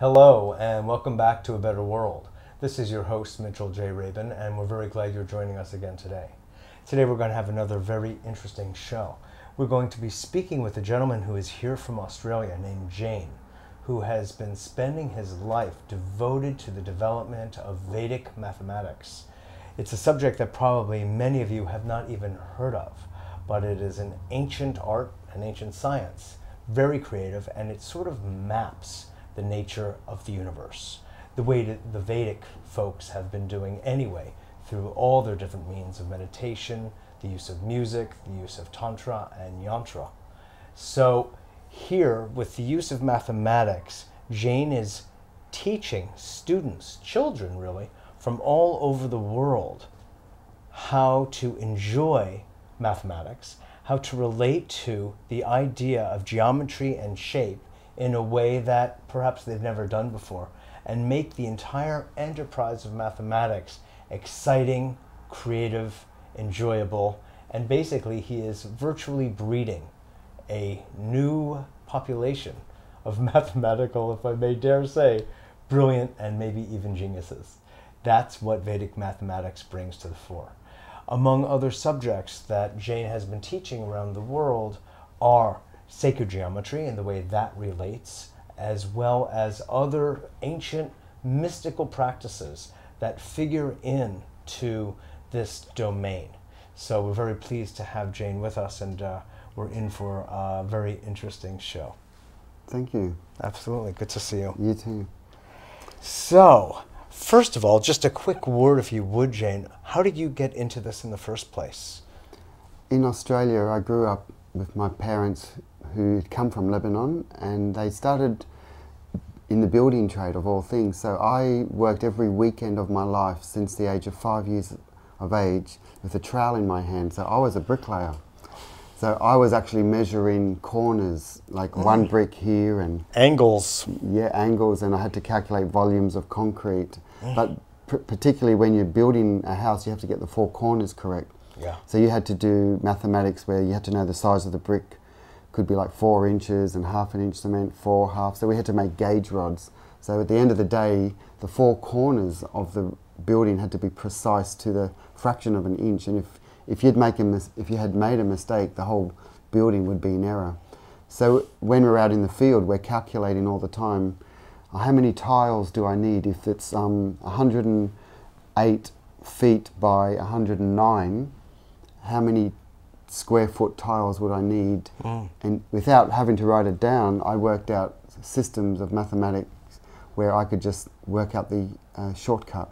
Hello, and welcome back to A Better World. This is your host, Mitchell J. Rabin, and we're very glad you're joining us again today. Today, we're going to have another very interesting show. We're going to be speaking with a gentleman who is here from Australia named Jain, who has been spending his life devoted to the development of Vedic mathematics. It's a subject that probably many of you have not even heard of, but it is an ancient art, an ancient science, very creative, and it sort of maps the nature of the universe, the way that the Vedic folks have been doing anyway through all their different means of meditation, the use of music, the use of tantra and yantra. So here, with the use of mathematics, Jain is teaching students, children really, from all over the world how to enjoy mathematics, how to relate to the idea of geometry and shape in a way that perhaps they've never done before, and make the entire enterprise of mathematics exciting, creative, enjoyable, and basically he is virtually breeding a new population of mathematical, if I may dare say, brilliant and maybe even geniuses. That's what Vedic mathematics brings to the fore. Among other subjects that Jain has been teaching around the world are sacred geometry and the way that relates, as well as other ancient mystical practices that figure in to this domain. So we're very pleased to have Jain with us, and uh, we're in for a very interesting show. Thank you. Absolutely. Good to see you. You too. So, first of all, just a quick word, if you would, Jain. How did you get into this in the first place? In Australia, I grew up with my parents who'd come from Lebanon and they started in the building trade of all things. So I worked every weekend of my life since the age of five years of age with a trowel in my hand. So I was a bricklayer. So I was actually measuring corners, like mm. one brick here and angles. Yeah, angles, and I had to calculate volumes of concrete. Mm. But particularly when you're building a house, you have to get the four corners correct. Yeah. So you had to do mathematics where you had to know the size of the brick could be like four inches and half an inch cement, four half. So we had to make gauge rods. So at the end of the day, the four corners of the building had to be precise to the fraction of an inch. And if, if, you'd make a mis- if you had made a mistake, the whole building would be in error. So when we're out in the field, we're calculating all the time how many tiles do I need if it's um, 108 feet by 109, how many square foot tiles would I need? Mm. And without having to write it down, I worked out systems of mathematics where I could just work out the uh, shortcut.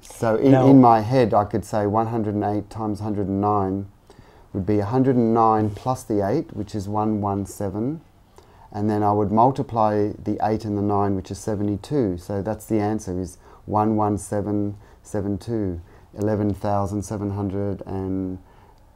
So in, in my head, I could say 108 times 109 would be 109 plus the 8, which is 117. And then I would multiply the 8 and the 9, which is 72. So that's the answer is 11772, 11,700 and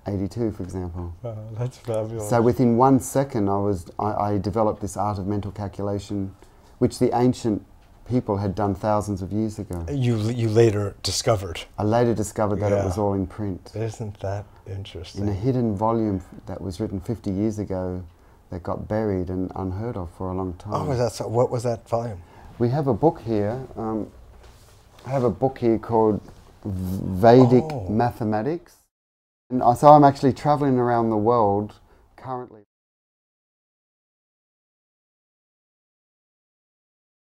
82, for example. Oh, that's fabulous. So within one second, I was I, I, developed this art of mental calculation, which the ancient people had done thousands of years ago. You you later discovered. I later discovered that yeah. it was all in print. Isn't that interesting? In a hidden volume that was written 50 years ago, that got buried and unheard of for a long time. Oh, was that so? What was that volume? We have a book here. Um, I have a book here called Vedic oh. Mathematics. And uh, so I'm actually traveling around the world currently.